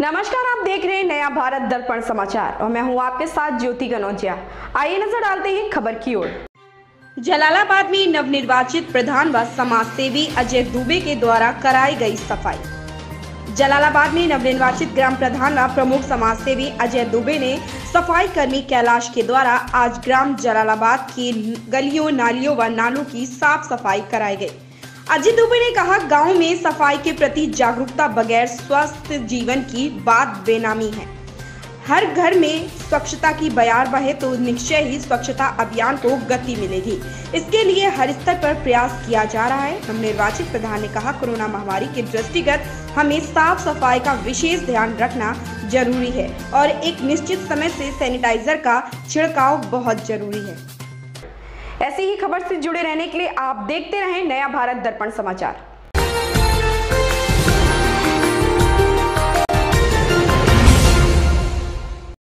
नमस्कार, आप देख रहे हैं नया भारत दर्पण समाचार और मैं हूँ आपके साथ ज्योति कनौजिया आइए नज़र डालते हैं खबर की ओर। जलालाबाद में नवनिर्वाचित प्रधान व समाज सेवी अजय दुबे के द्वारा कराई गई सफ़ाई। जलालाबाद में नवनिर्वाचित ग्राम प्रधान व प्रमुख समाज सेवी अजय दुबे ने सफ़ाई कर्मी कैलाश के द्वारा आज ग्राम जलालाबाद की गलियों, नालियों व नालों की साफ़ सफ़ाई कराई गई। अजय दुबे ने कहा, गाँव में सफ़ाई के प्रति जागरूकता बगैर स्वस्थ जीवन की बात बेनामी है। हर घर में स्वच्छता की बयार बहे तो निश्चय ही स्वच्छता अभियान को गति मिलेगी। इसके लिए हर स्तर पर प्रयास किया जा रहा है। हम निर्वाचित प्रधान ने कहा, कोरोना महामारी के दृष्टिगत हमें साफ़ सफ़ाई का विशेष ध्यान रखना ज़रूरी है और एक निश्चित समय से सैनिटाइजर का छिड़काव बहुत ज़रूरी है। ऐसी ही खबर से जुड़े रहने के लिए आप देखते रहें नया भारत दर्पण समाचार।